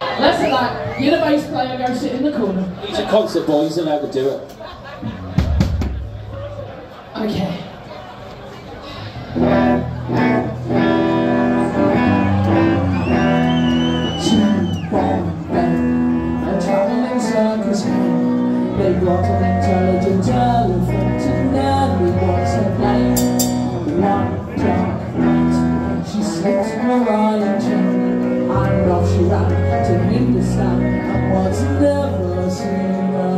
Less of that. You're the bass player, go sit in the corner. He's a concert boy, he's allowed to do it. Okay. A traveling circus man. They brought an intelligent elephant and then we was a plane. One dark night, she slipped her iron chain and off she ran to Hindustan and was never seen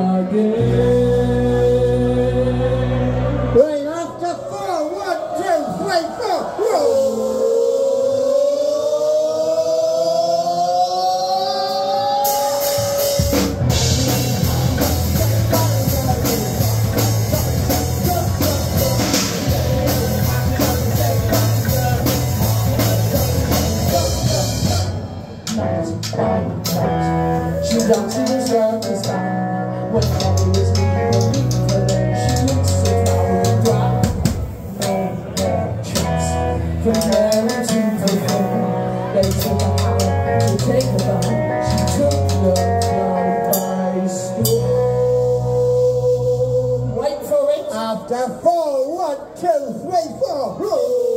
from there to fulfill. They took her out to take her. She took the by storm. Wait for it. After four, one, two, three, four, roll.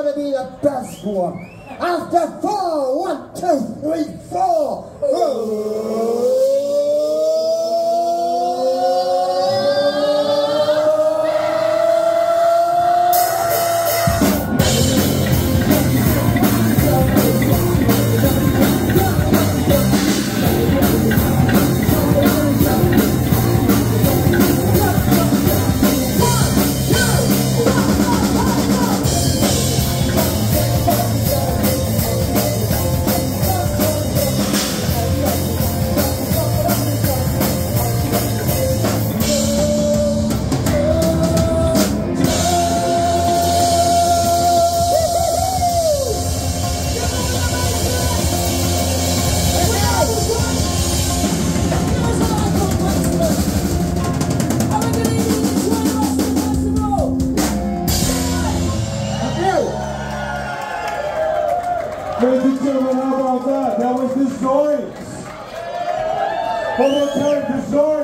Is gonna be the best one. After four, one, two, three, four. roll. That? That was the. One more time, the.